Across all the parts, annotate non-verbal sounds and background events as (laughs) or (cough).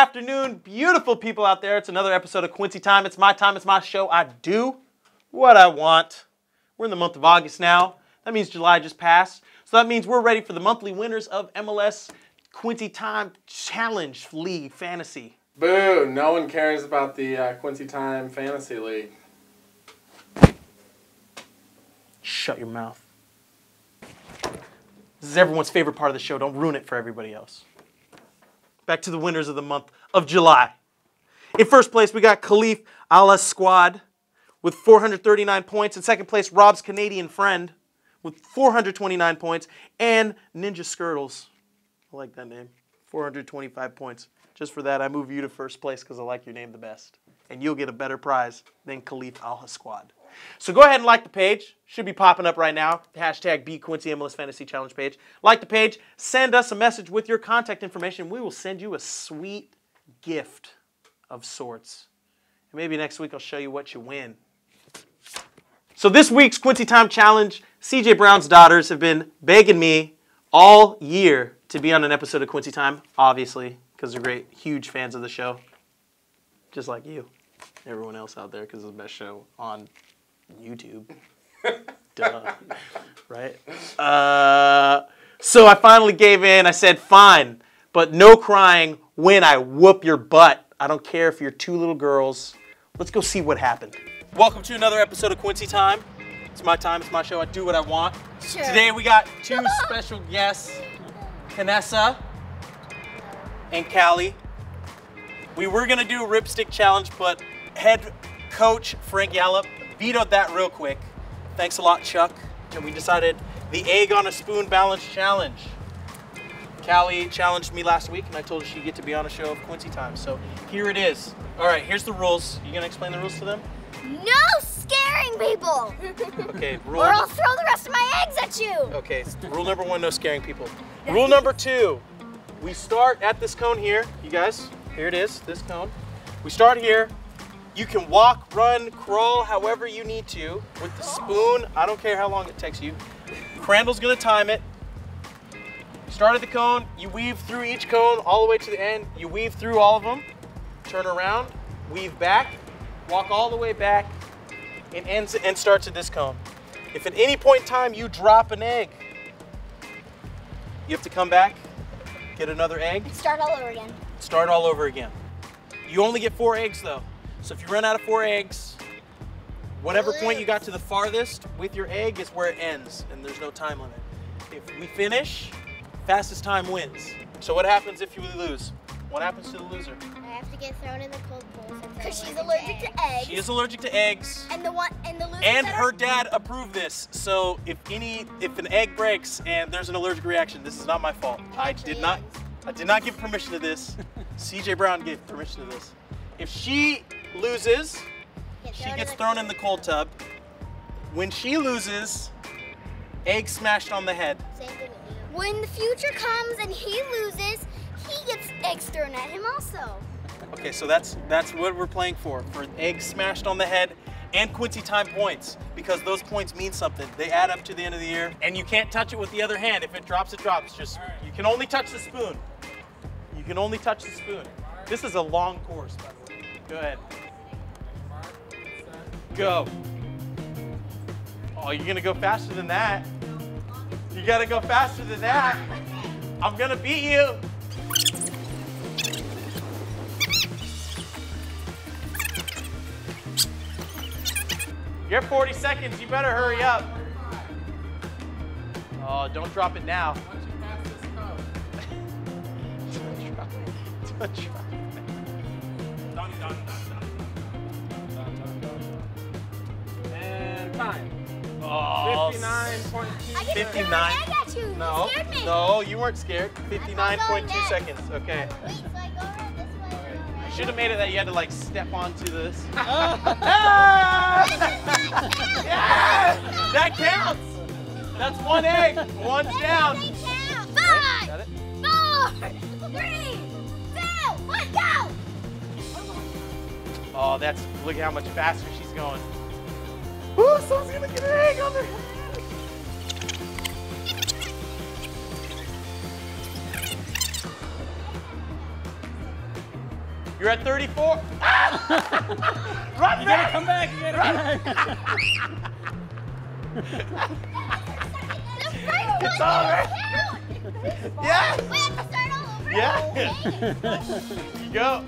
afternoon, beautiful people out there. It's another episode of Quincy Time. It's my time, it's my show. I do what I want. We're in the month of August now. That means July just passed. So that means we're ready for the monthly winners of MLS Quincy Time Challenge League Fantasy. Boo! No one cares about the uh, Quincy Time Fantasy League. Shut your mouth. This is everyone's favorite part of the show. Don't ruin it for everybody else. Back to the winners of the month of July. In first place, we got Khalif Ala Squad with 439 points. In second place, Rob's Canadian friend with 429 points. And Ninja Skirtles. I like that name. 425 points. Just for that, I move you to first place because I like your name the best. And you'll get a better prize than Khalif Al Squad. So go ahead and like the page. Should be popping up right now. Hashtag Beat Quincy MLS Fantasy Challenge page. Like the page. Send us a message with your contact information. We will send you a sweet gift of sorts. And maybe next week I'll show you what you win. So this week's Quincy Time Challenge, CJ Brown's daughters have been begging me all year to be on an episode of Quincy Time, obviously, because they're great, huge fans of the show. Just like you. Everyone else out there, because it's the best show on YouTube. (laughs) Duh. Right? Uh, so I finally gave in. I said, fine, but no crying when I whoop your butt. I don't care if you're two little girls. Let's go see what happened. Welcome to another episode of Quincy Time. It's my time, it's my show. I do what I want. Sure. Today we got two (laughs) special guests, Kanessa and Kali. We were gonna do a ripstick challenge, but head coach Frank Yallop vetoed that real quick. Thanks a lot, Chuck. And we decided the egg on a spoon balance challenge. Kali challenged me last week, and I told her she'd get to be on a show of Quincy Time. So here it is. All right, here's the rules. You gonna explain the rules to them? No scaring people! (laughs) Okay, (laughs) rule. or I'll throw the rest of my eggs at you! Okay, rule number one, no scaring people. Rule number two, we start at this cone here. You guys, here it is, this cone. We start here. You can walk, run, crawl, however you need to with the spoon. I don't care how long it takes you. Crandall's gonna time it. Start at the cone, you weave through each cone all the way to the end. You weave through all of them, turn around, weave back, walk all the way back, and ends and starts at this cone. If at any point in time you drop an egg, you have to come back, get another egg, Start all over again. start all over again. You only get four eggs though. So if you run out of four eggs, whatever point you got to the farthest with your egg is where it ends, and there's no time limit. If we finish, fastest time wins. So what happens if you lose? What happens to the loser? I have to get thrown in the cold pool Because she's allergic to eggs. She is allergic to eggs. And the one and the loser And her dad approved this. So if any if an egg breaks and there's an allergic reaction, this is not my fault. I did not I did not give permission to this. (laughs) CJ Brown gave permission to this. If she loses, she gets thrown in the cold tub. When she loses, egg smashed on the head. Same thing with you. when the future comes and he loses, he gets eggs thrown at him also. Okay, so that's that's what we're playing for. For egg smashed on the head and Quincy time points because those points mean something. They add up to the end of the year, and you can't touch it with the other hand. If it drops, it drops. Just you can only touch the spoon. You can only touch the spoon. This is a long course, by the way. Go ahead. Go. Oh, you're gonna go faster than that. You gotta go faster than that. I'm gonna beat you. You're 40 seconds. You better hurry up. Oh, don't drop it now. (laughs) Don't drop it. Don't drop it. Dun, dun, dun. And time. Oh, 59.2. I get 59. thrown an egg at you. No, You scared me. no, you weren't scared. 59.2 seconds. Okay. Wait, so I go around this way or go You should have made it that you had to like step onto this. (laughs) (laughs) yeah! That counts! That's one egg. One's down. They count. Got Five, it? four, three, two, one, go! Oh, that's look at how much faster she's going. Ooh, someone's gonna get an egg on their head. You're at 34. (laughs) Run You back! gotta come back. You gotta come back. The first It's one all right. didn't count. Yeah. We have to start all over. Yeah. Okay. (laughs) You go.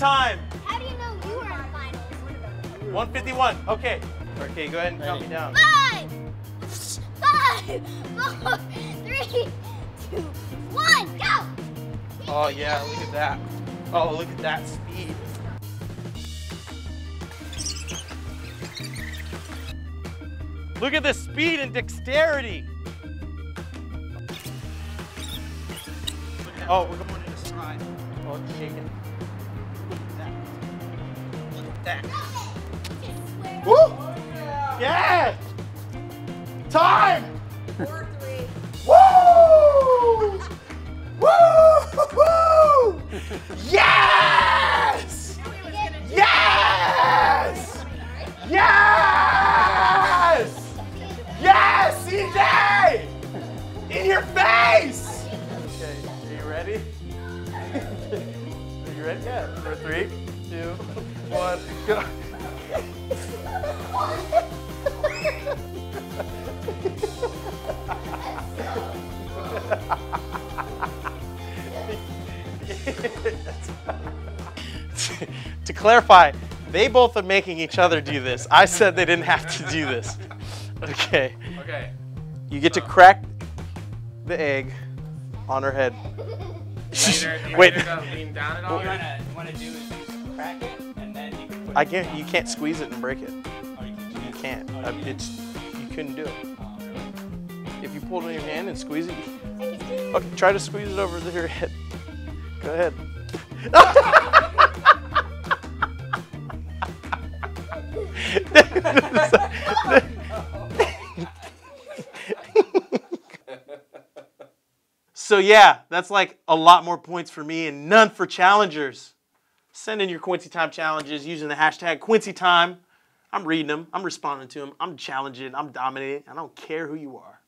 Time. How do you know you were in the finals? 151. Okay. Okay, go ahead and count me down. Five, five, four, three, two, one, go! Oh yeah, look at that. Oh, look at that speed. Look at the speed and dexterity. Oh, we're going in a stride. Oh, it's shaking. That. Woo! Yeah! Time! Four, three. Woo! Woo! Yes! Yes! Yes! Yes, CJ! In your face! Okay, are you ready? (laughs) are you ready? Yeah. For three, two, one, go. to clarify, they both are making each other do this. I said they didn't have to do this. Okay. okay. You get to crack the egg on her head. Later, Wait. Wait. To lean down at all? What you wanna, do is just crack it, and then you can I can't. You can't squeeze it and break it. Oh, you can you can't. Oh, Uh, you It's you couldn't do it. Oh, really? If you pulled it in your hand and squeeze it. Okay, try to squeeze it over your head. Go ahead. (laughs) so yeah, that's like a lot more points for me and none for challengers. Send in your Quincy Time challenges using the hashtag Quincy Time. I'm reading them. I'm responding to them. I'm challenging. I'm dominating. I don't care who you are.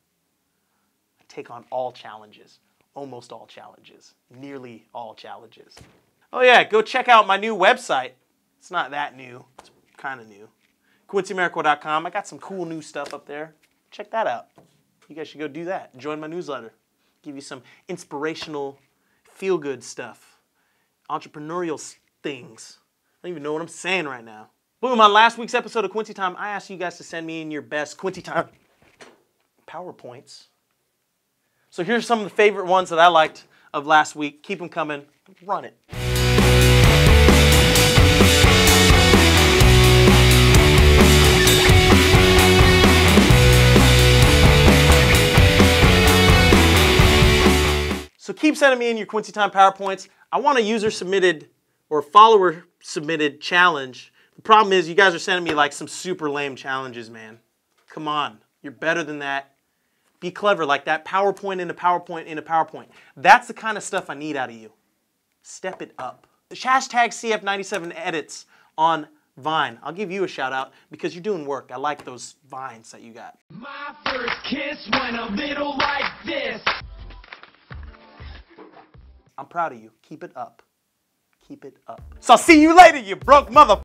I take on all challenges, almost all challenges, nearly all challenges. Oh yeah, go check out my new website. It's not that new. It's kind of new. QuincyAmarikwa.com. I got some cool new stuff up there. Check that out. You guys should go do that. Join my newsletter. Give you some inspirational, feel-good stuff, entrepreneurial things. I don't even know what I'm saying right now. Boom, on last week's episode of Quincy Time, I asked you guys to send me in your best Quincy Time (laughs) PowerPoints. So here's some of the favorite ones that I liked of last week. Keep them coming. Run it. So keep sending me in your Quincy Time PowerPoints. I want a user submitted or follower submitted challenge. The problem is you guys are sending me like some super lame challenges, man. Come on. You're better than that. Be clever like that. PowerPoint into PowerPoint into PowerPoint. That's the kind of stuff I need out of you. Step it up. Hashtag CF97 edits on Vine. I'll give you a shout out because you're doing work. I like those vines that you got. My first kiss went a little like this. I'm proud of you. Keep it up. Keep it up. So see you later, you broke mother.